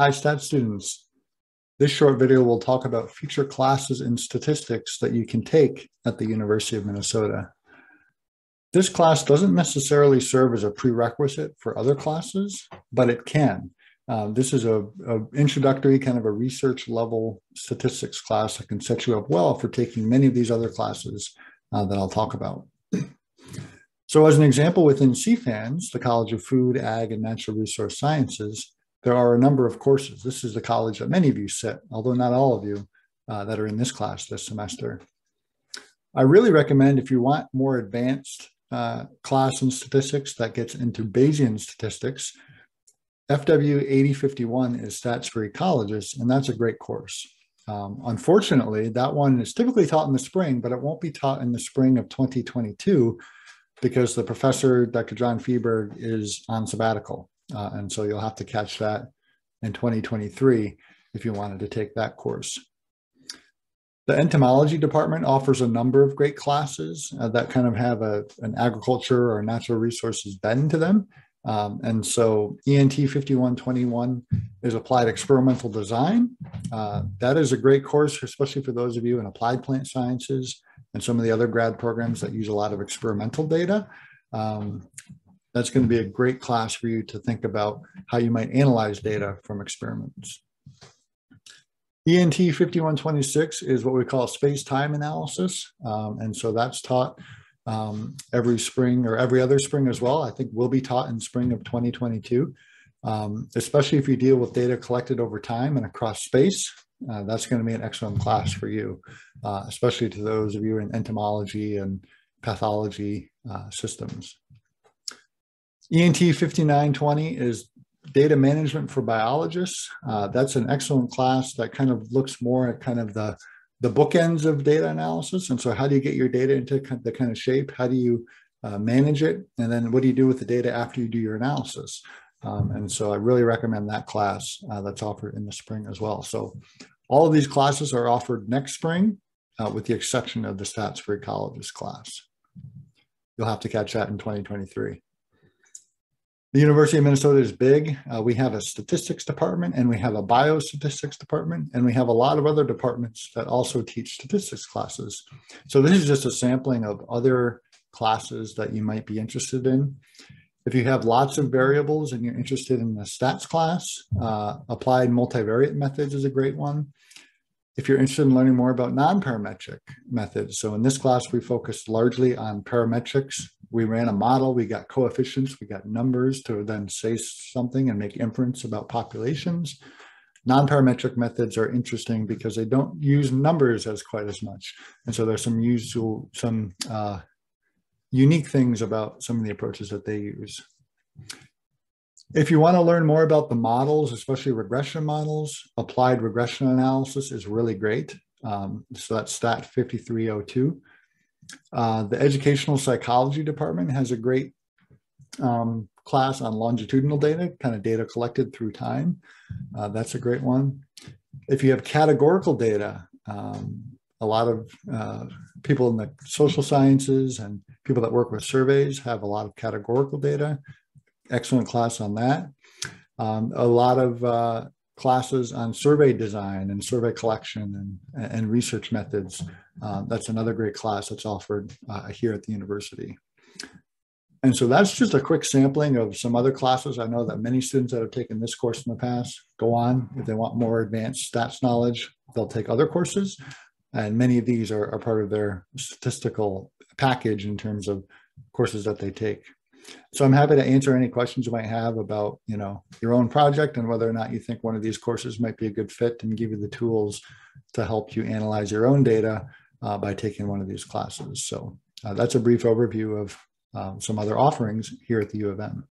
Hi, stat students. This short video will talk about future classes in statistics that you can take at the University of Minnesota. This class doesn't necessarily serve as a prerequisite for other classes, but it can. Uh, this is a, a, introductory kind of a research level statistics class that can set you up well for taking many of these other classes uh, that I'll talk about. So as an example within CFANS, the College of Food, Ag, and Natural Resource Sciences, there are a number of courses. This is the college that many of you sit, although not all of you uh, that are in this class this semester. I really recommend if you want more advanced uh, class in statistics that gets into Bayesian statistics, FW 8051 is Stats for Ecologists, and that's a great course. Um, unfortunately, that one is typically taught in the spring, but it won't be taught in the spring of 2022 because the professor, Dr. John Fieberg, is on sabbatical. Uh, and so you'll have to catch that in 2023 if you wanted to take that course. The entomology department offers a number of great classes uh, that kind of have a, an agriculture or natural resources bend to them. Um, and so ENT 5121 is applied experimental design. Uh, that is a great course, especially for those of you in applied plant sciences and some of the other grad programs that use a lot of experimental data. Um, that's going to be a great class for you to think about how you might analyze data from experiments. ENT 5126 is what we call space-time analysis. Um, and so that's taught um, every spring or every other spring as well. I think will be taught in spring of 2022, um, especially if you deal with data collected over time and across space. Uh, that's going to be an excellent class for you, uh, especially to those of you in entomology and pathology uh, systems. ENT 5920 is data management for biologists. Uh, that's an excellent class that kind of looks more at kind of the, the bookends of data analysis. And so how do you get your data into the kind of shape? How do you uh, manage it? And then what do you do with the data after you do your analysis? Um, and so I really recommend that class uh, that's offered in the spring as well. So all of these classes are offered next spring uh, with the exception of the stats for ecologists class. You'll have to catch that in 2023. The University of Minnesota is big. Uh, we have a statistics department and we have a biostatistics department and we have a lot of other departments that also teach statistics classes. So this is just a sampling of other classes that you might be interested in. If you have lots of variables and you're interested in the stats class, uh, applied multivariate methods is a great one. If you're interested in learning more about non-parametric methods, so in this class, we focused largely on parametrics we ran a model, we got coefficients, we got numbers to then say something and make inference about populations. Non-parametric methods are interesting because they don't use numbers as quite as much. And so there's some useful, some uh, unique things about some of the approaches that they use. If you want to learn more about the models, especially regression models, applied regression analysis is really great. Um, so that's STAT 5302. Uh, the educational psychology department has a great um, class on longitudinal data, kind of data collected through time. Uh, that's a great one. If you have categorical data, um, a lot of uh, people in the social sciences and people that work with surveys have a lot of categorical data. Excellent class on that. Um, a lot of uh, classes on survey design and survey collection and, and research methods. Uh, that's another great class that's offered uh, here at the university. And so that's just a quick sampling of some other classes. I know that many students that have taken this course in the past go on. If they want more advanced stats knowledge, they'll take other courses. And many of these are, are part of their statistical package in terms of courses that they take. So I'm happy to answer any questions you might have about, you know, your own project and whether or not you think one of these courses might be a good fit and give you the tools to help you analyze your own data uh, by taking one of these classes. So uh, that's a brief overview of uh, some other offerings here at the U of M.